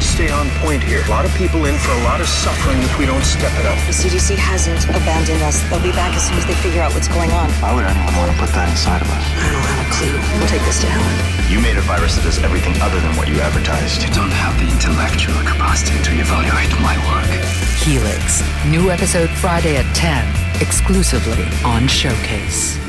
Stay on point here. A lot of people in for a lot of suffering if we don't step it up. The CDC hasn't abandoned us. They'll be back as soon as they figure out what's going on. Why would anyone want to put that inside of us? I don't have a clue. We'll take this to Helen. You made a virus that does everything other than what you advertised. You don't have the intellectual capacity to evaluate my work. Helix. New episode Friday at 10, exclusively on Showcase.